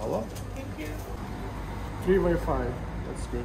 Allah? Three by five. That's good.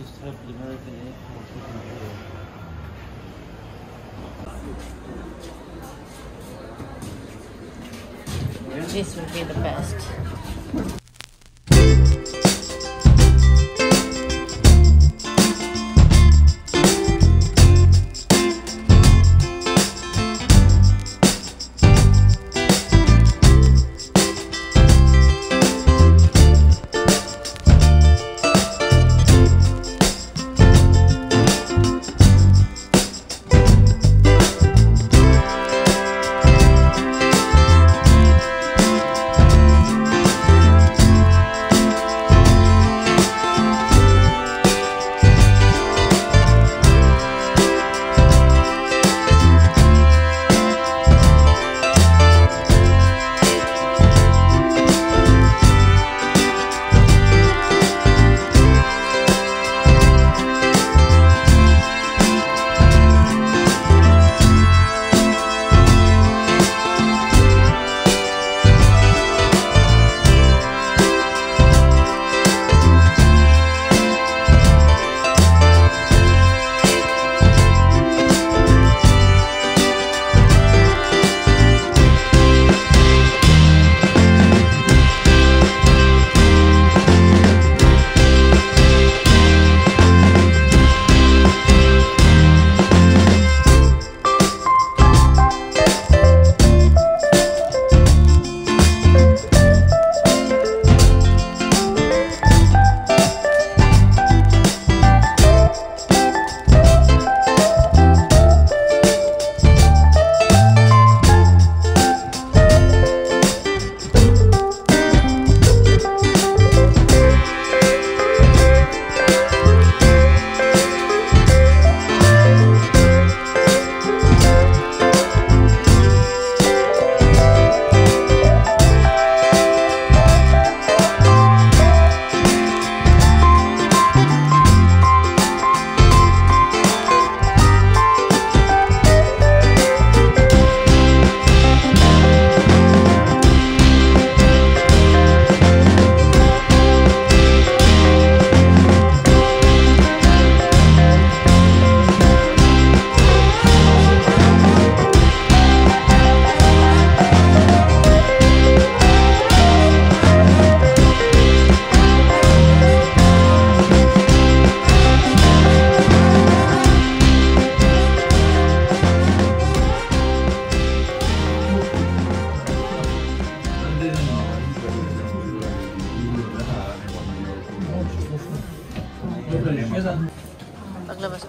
just have the American airport looking here. This will be the best. अगला बस